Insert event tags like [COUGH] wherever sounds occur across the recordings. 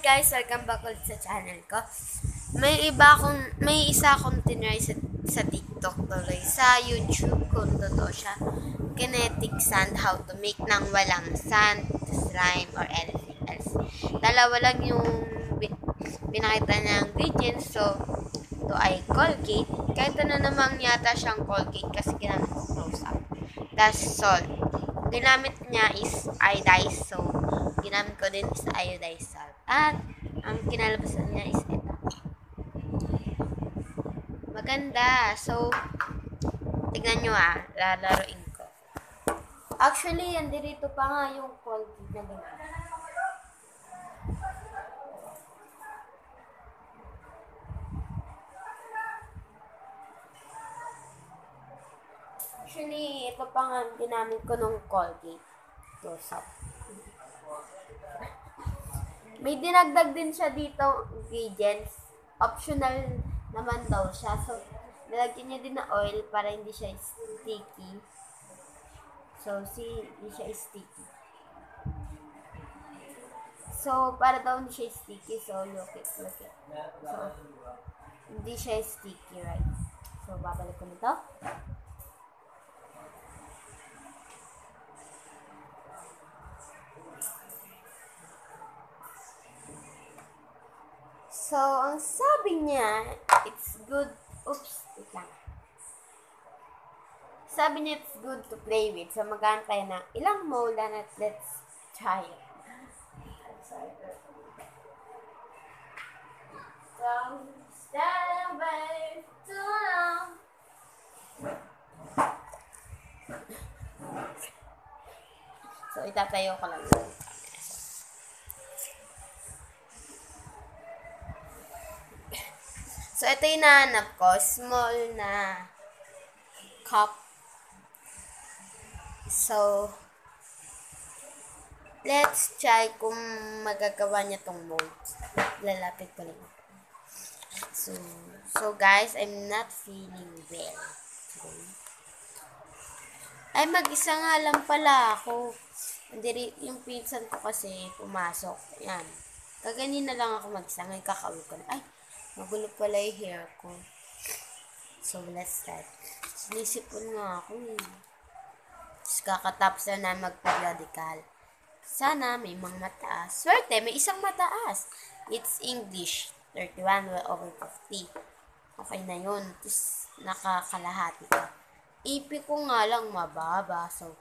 guys, welcome back ulit sa channel ko. May iba akong, may isa akong tinry sa, sa TikTok tuloy. Sa YouTube kung totoo siya. Kinetic sand, how to make ng walang sand, slime, or anything else. Dalawa lang yung pinakita niya ingredients. So, ito ay Colgate. Kahit ano namang yata siyang Colgate kasi ginamit ko close up. That's salt. Ginamit niya is iodized. Ginamit ko din is iodized salt. At, ang kinalabasan niya is ito. Maganda. So, tignan nyo ah. Lalaroin ko. Actually, yandirito pa nga yung Colgate na ginamit. Actually, ito pa nga ginamit ko nung Colgate. Close up. May dinagdag din siya dito ingredients. Optional naman daw siya. So, nilagyan niya din na oil para hindi siya sticky. So, see, hindi siya sticky. So, para daw hindi siya sticky. So, look it, look it. So, hindi siya sticky, right? So, babalik ko nito. So, ang sabi niya, it's good, oops, wait lang. Sabi niya, it's good to play with. So, magkano tayo ng ilang mola na let's try it. Stand away too long. So, itatayo ko lang. So, ito yung nahanap ko. Small na cup. So, let's try kung magagawa niya tong mold. Lalapit ko lang. So, so guys, I'm not feeling well. today. Ay, mag-isa nga lang pala ako. Hindi, yung pinsan ko kasi pumasok. Yan. Kaganina lang ako mag-isa. Ngayon kakawin ko na. Ay, magulo pala yung hair ko. So, let's start. Sinisipon nga ako eh. Tapos kakatapos na na magpa-radical. Sana may mga mataas. Swerte, may isang mataas. It's English. 31 over 50. Okay na yun. Tapos nakakalahati ko. AP ko nga lang mababa. So,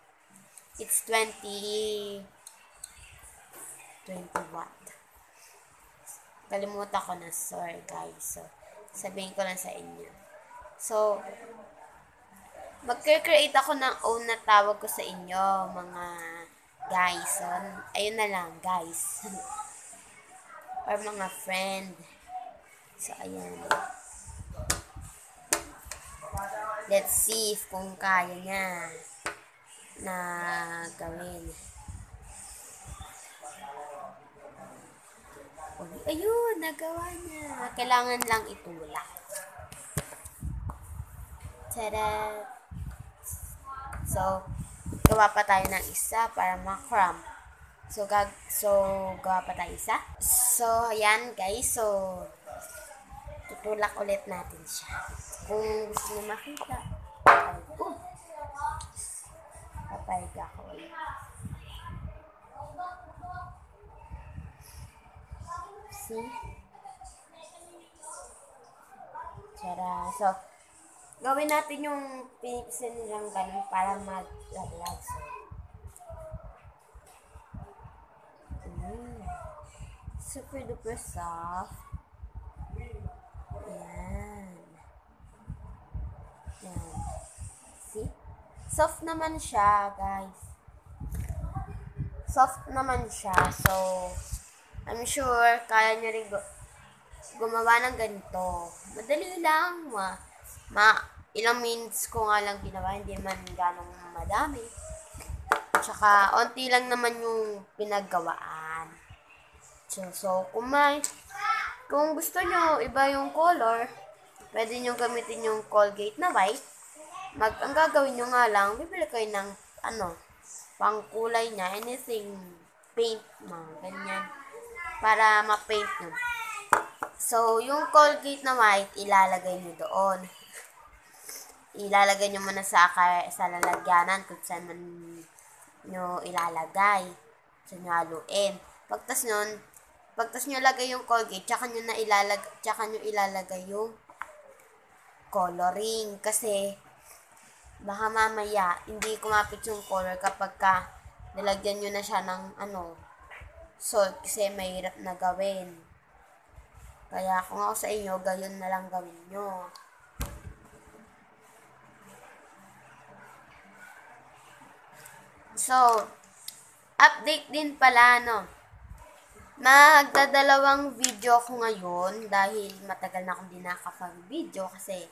it's 20 20 watt. Kalimutan ko na. Sorry, guys. So, sabihin ko lang sa inyo. So, magkre-create ako ng own na tawag ko sa inyo, mga guys. So, ayun na lang, guys. [LAUGHS] Or mga friend. So, ayan. Let's see if kung kaya niya na gawin. Ayun, nagawa niya. Kailangan lang itulak. Tada! So, gawa pa tayo ng isa para ma-cramp. So, gag so, gawa pa tayo isa. So, ayan guys. So, tutulak ulit natin siya. Kung gusto niyo makita. Uh, papayag ako ulit. See? Tara. So, gawin natin yung pinipsin nilang ganun para maglaglag. So, mm, super duper soft. Ayan. Ayan. See? Soft naman siya, guys. Soft naman siya. So, I'm sure kaya nyo rin gu- gumawa ng ganito. Madali lang. Ma, ma ilang minutes ko nga lang ginawa. Hindi man ganong madami. Tsaka, onti lang naman yung pinaggawaan. So, so kung may, kung gusto nyo iba yung color, pwede nyo gamitin yung Colgate na white. Mag, ang gagawin nyo nga lang, bibili kayo ng, ano, pang kulay niya, anything, paint, mga ganyan. Para ma-paint nyo. So, yung Colgate na white, ilalagay nyo doon. Ilalagay nyo muna sa, sa lalagyanan kung saan man nyo ilalagay. Sa nyo haluin. Pagtas nun, pagtas nyo lagay yung Colgate, tsaka nyo na ilalag, tsaka nyo ilalagay yung coloring. Kasi, baka mamaya, hindi kumapit yung color kapag ka nilagyan nyo na siya ng ano, salt kasi mahirap na gawin. Kaya kung ako sa inyo, gayon na lang gawin nyo. So, update din pala, no? Magdadalawang video ako ngayon dahil matagal na akong di nakapag-video kasi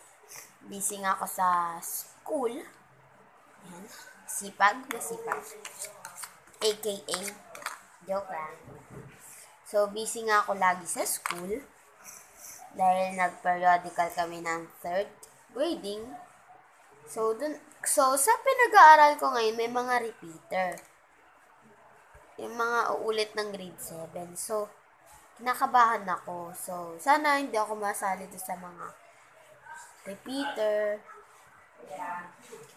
busy nga ako sa school. Yan. Sipag na sipag. AKA. Joke lang. So, busy nga ako lagi sa school. Dahil nag-periodical kami ng third grading. So, dun, so sa pinag-aaral ko ngayon, may mga repeater. Yung mga uulit ng grade 7. So, kinakabahan ako. So, sana hindi ako masali sa mga repeater.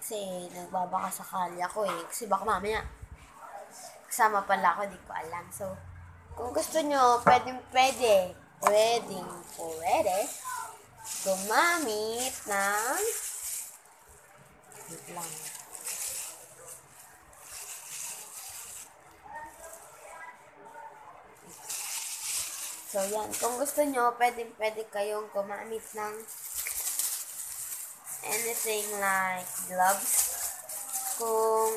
Kasi, nagbabaka sakali ako eh. Kasi baka mamaya, kasama pala ako, di ko alam. So, kung gusto nyo, pwedeng pwede, pwedeng pwede, gumamit ng, wait lang, So, yan. Kung gusto nyo, pwede, pwede kayong gumamit ng anything like gloves. Kung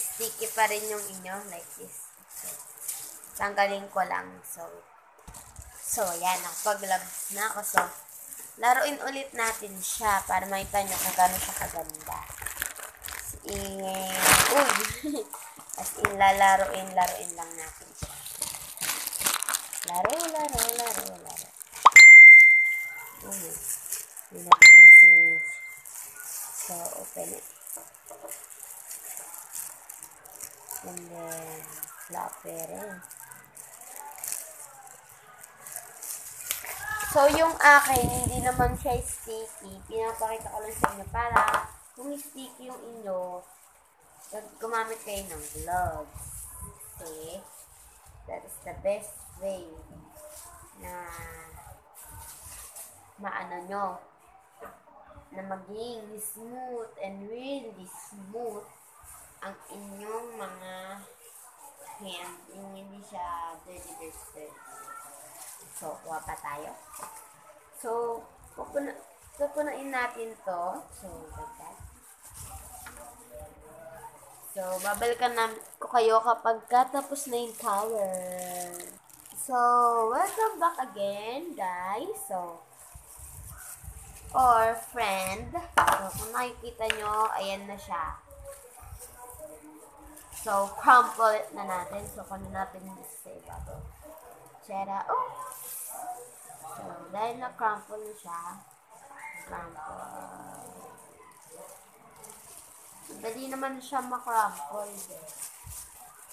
sticky pa rin yung inyo, like this. So, tanggalin ko lang. So, so yan. Nakapag-gloves na ako. So, laruin ulit natin siya para makita nyo kung gano'n siya kaganda. As in, uy! [LAUGHS] As in, lalaruin, laruin lang natin siya. Laro, laro, laro, laro. Uy, may message. So, open it. And then, rin. So, yung akin, hindi naman siya sticky. Pinapakita ko lang sa inyo para kung sticky yung inyo, gumamit kayo ng gloves. Okay? That is the best way na maano nyo na maging smooth and really smooth ang inyong mga hand. Hindi siya dirty dirty. So, kuha pa tayo. So, pupuna, pupunain natin to. So, like that. So, babalikan na ko kayo kapag katapos na yung tower. So, welcome back again, guys. So, or friend. So, kung nakikita nyo, ayan na siya. So, crumple it na natin. So, kunin natin yung sa iba to. Chera. Oh! So, dahil na-crumple na siya, crumple. Dali naman siya makrumple. Eh.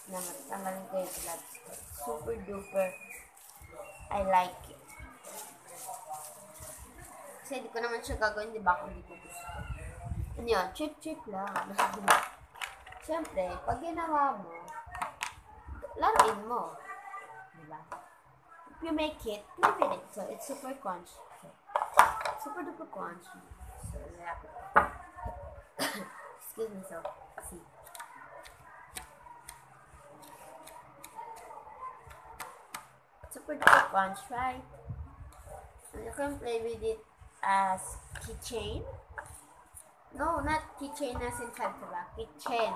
Na tanggalin ko yung gloves. Super duper. I like it. Kasi hindi ko naman siya gagawin, di ba? Kung hindi ko gusto. Ano yun? Chip-chip lang. Siyempre, pag ginawa mo, laruin mo. Di ba? If you make it, leave it. So, it's super crunchy. Super duper crunchy. So, yeah. [COUGHS] Excuse me, so, see. Super duper crunch, right? And you can play with it as keychain. No, not keychain as in sabi ba? Kitchen.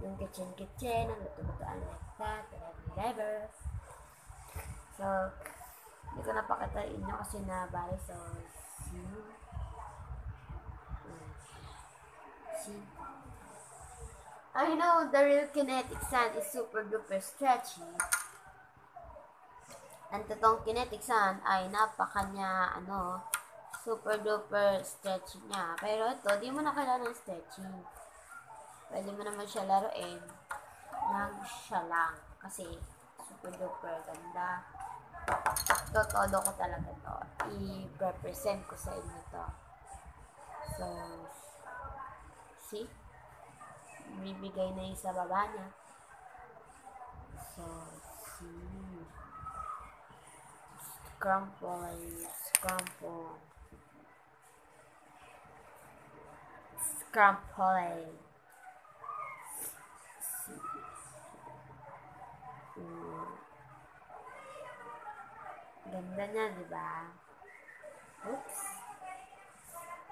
Yung kitchen, kitchen, ang luto-lutoan like that, whatever. So, hindi ko napakatain nyo kasi nabali. So, see. See. I know the real kinetic sand is super duper stretchy. Ang totoong kinetic sand ay napakanya, ano, super duper stretchy niya. Pero ito, di mo na kailangan ng stretching. Pwede mo naman siya laruin ng siya lang. Kasi, super duper ganda. Totodo ko talaga to. I-represent ko sa inyo to. So, see? Bibigay na yung sa baba niya. So, see. Scrumple, scrumple. Mm. Ganda niya, di ba? Oops.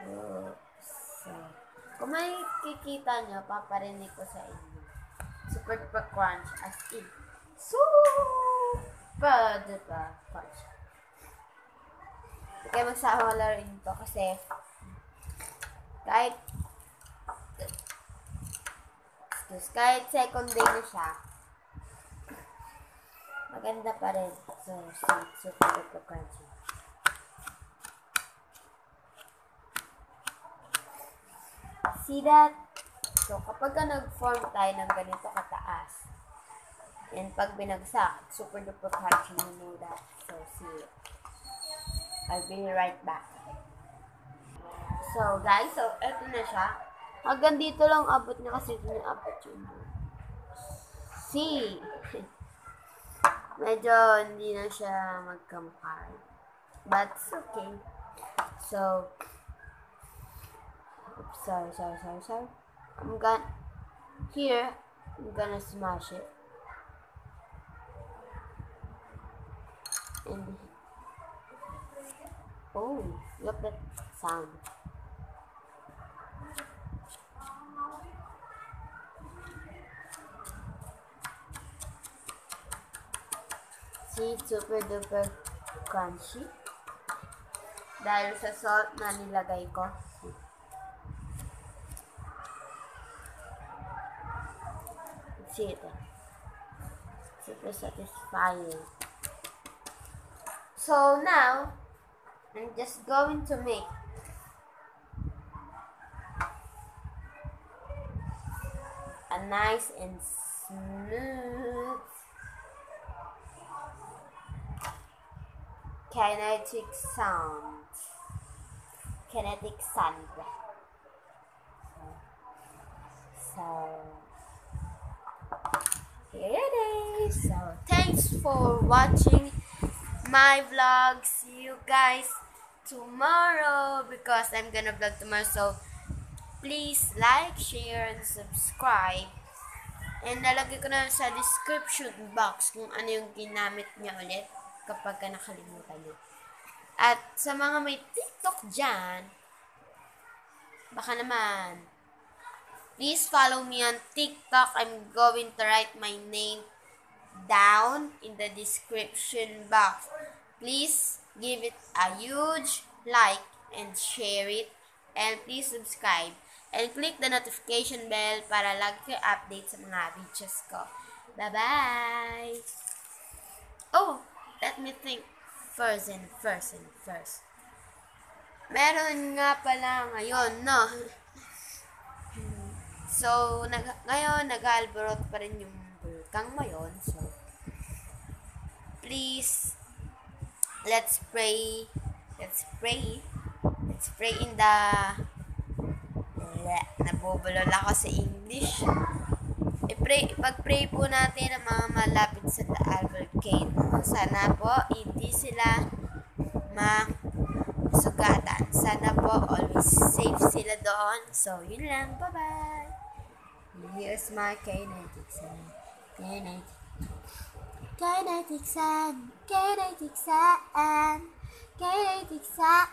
Oops. So, kung may kikita nyo, paparinig ko sa inyo. Super duper crunch as in. Super duper crunch. Kaya magsama rin to kasi kahit excuse, kahit second day na siya, maganda pa rin. So, sweet, super crunchy. See that? So, kapag ka nag-form tayo ng ganito kataas, and pag binagsak, super duper crunchy, you know that. So, see it. I'll be right back. So, guys, so, eto na siya. Hanggang dito lang abot niya kasi ito yung abot yun. See? [LAUGHS] Medyo hindi na siya mag-compare. But, okay. So, oops, sorry, sorry, sorry, sorry. I'm gonna, here, I'm gonna smash it. And, oh, look at sound. See, super duper crunchy. Dahil sa salt na nilagay ko. See it. Super satisfying. So now, I'm just going to make a nice and smooth kinetic sound. Kinetic sound. So, here it is. So, thanks for watching my vlog. See you guys tomorrow because I'm gonna vlog tomorrow. So, please like, share, and subscribe. And nalagay ko na sa description box kung ano yung ginamit niya ulit kapag ka nakalimutan niyo. At sa mga may TikTok dyan, baka naman, please follow me on TikTok. I'm going to write my name down in the description box. Please give it a huge like and share it. And please subscribe. And click the notification bell para lagi kayo update sa mga videos ko. Bye-bye! Me think first and first and first. Meron nga pala ngayon, no? So, nag ngayon, nag-alborot pa rin yung bulkang ngayon. So, please, let's pray. Let's pray. Let's pray in the... Nabubulol ako sa English. I-pray, ipag-pray po natin ang mga malapit sa Taal Volcano. Sana po hindi sila masugatan. Sana po always safe sila doon. So, yun lang. Bye-bye! Here's my kinetic sun. Kinetic. Kinetic sun. Kinetic sun. Kinetic sun.